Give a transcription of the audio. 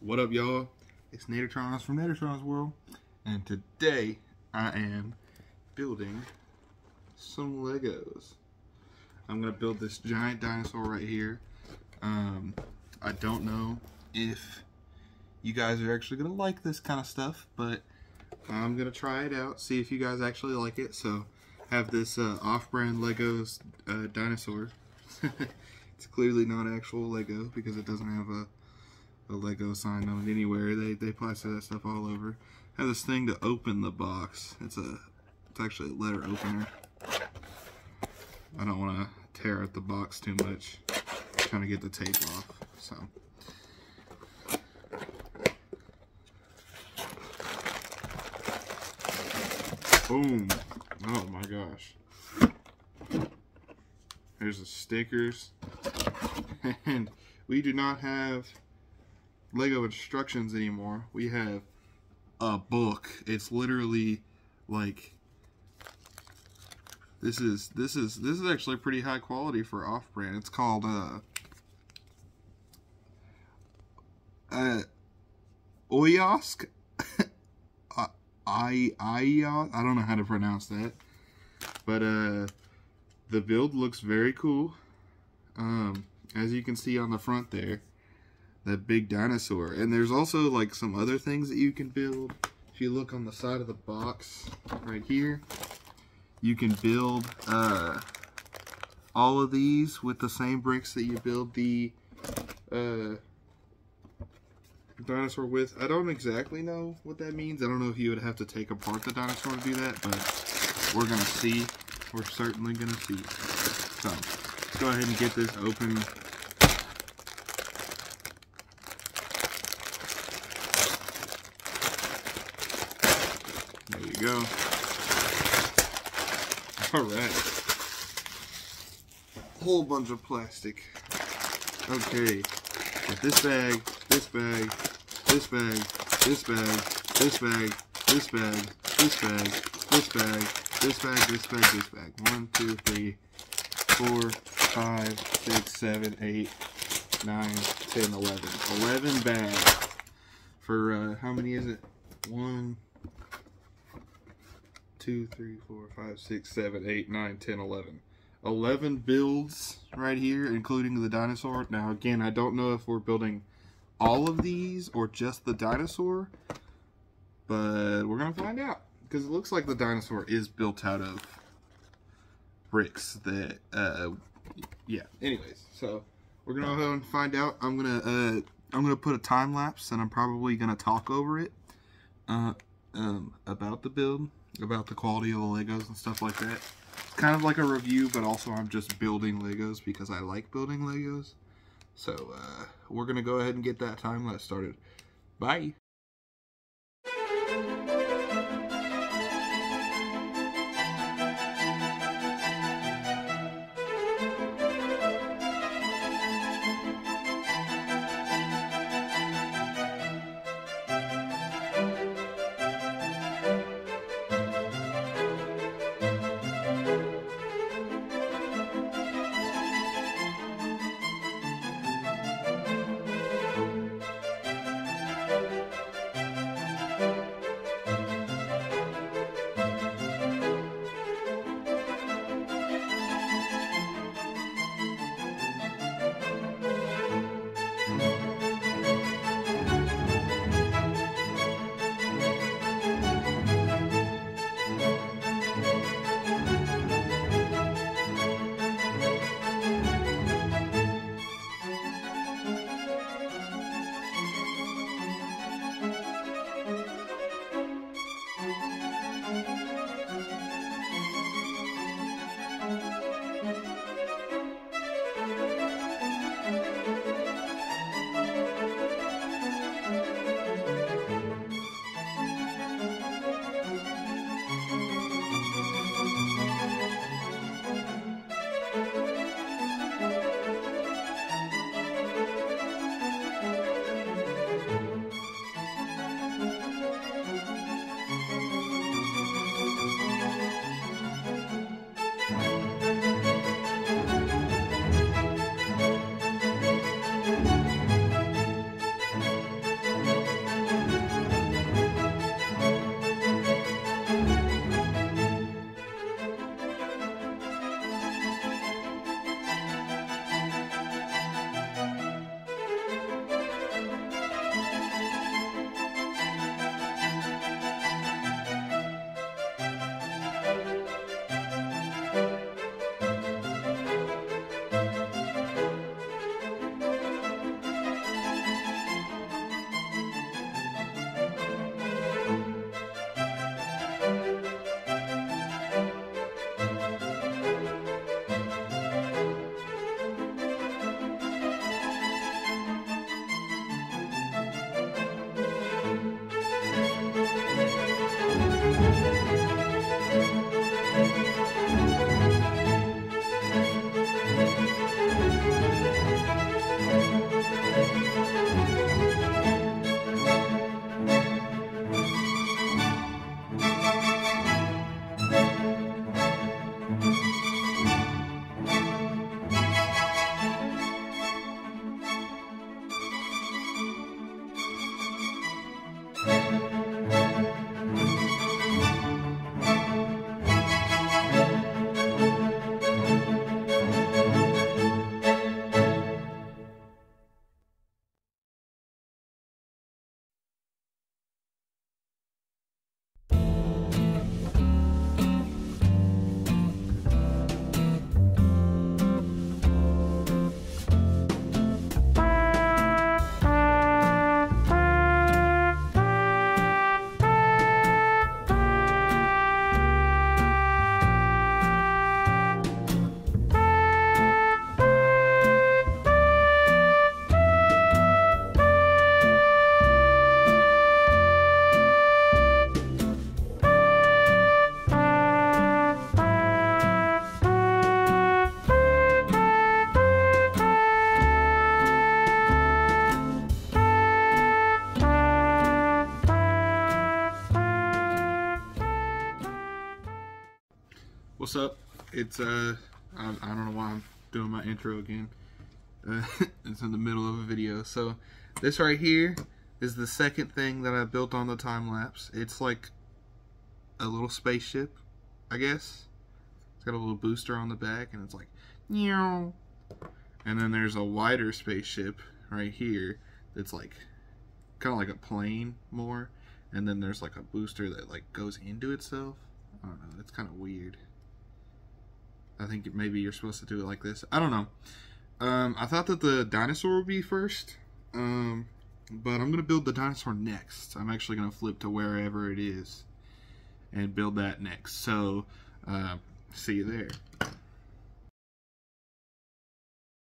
What up, y'all? It's Natertrons from Natertrons World, and today I am building some Legos. I'm gonna build this giant dinosaur right here. Um, I don't know if you guys are actually gonna like this kind of stuff, but I'm gonna try it out, see if you guys actually like it. So, have this uh, off-brand Legos uh, dinosaur. it's clearly not actual Lego because it doesn't have a a Lego sign on it anywhere. They they plaster that stuff all over. I have this thing to open the box. It's a it's actually a letter opener. I don't want to tear at the box too much. Trying to get the tape off. So. Boom. Oh my gosh. There's the stickers. And we do not have Lego instructions anymore. We have a book. It's literally like this is this is this is actually pretty high quality for off-brand. It's called uh uh Oyosk I I I don't know how to pronounce that. But uh the build looks very cool. Um as you can see on the front there that big dinosaur. And there's also like some other things that you can build. If you look on the side of the box right here, you can build uh, all of these with the same bricks that you build the uh, dinosaur with. I don't exactly know what that means. I don't know if you would have to take apart the dinosaur to do that, but we're going to see. We're certainly going to see. So, let's go ahead and get this open go. Alright. Whole bunch of plastic. Okay. Got this bag, this bag, this bag, this bag, this bag, this bag, this bag, this bag, this bag, this bag, this bag. One, two, three, four, five, six, seven, eight, nine, ten, eleven. Eleven bags. For uh, how many is it? One, two, three, four, five, six, seven, eight, nine, ten, eleven. 11 builds right here, including the dinosaur. Now, again, I don't know if we're building all of these or just the dinosaur, but we're going to find out. Because it looks like the dinosaur is built out of bricks that, uh, yeah. Anyways, so we're going to go and find out. I'm going to, uh, I'm going to put a time lapse and I'm probably going to talk over it, uh, um, about the build about the quality of the Legos and stuff like that. It's kind of like a review, but also I'm just building Legos because I like building Legos. So, uh, we're going to go ahead and get that time lapse started. Bye! What's up? It's uh, I, I don't know why I'm doing my intro again. Uh, it's in the middle of a video. So this right here is the second thing that I built on the time lapse. It's like a little spaceship, I guess. It's got a little booster on the back, and it's like, meow. And then there's a wider spaceship right here that's like kind of like a plane more. And then there's like a booster that like goes into itself. I don't know. It's kind of weird. I think maybe you're supposed to do it like this. I don't know. Um, I thought that the dinosaur would be first, um, but I'm gonna build the dinosaur next. I'm actually gonna flip to wherever it is and build that next. So, uh, see you there.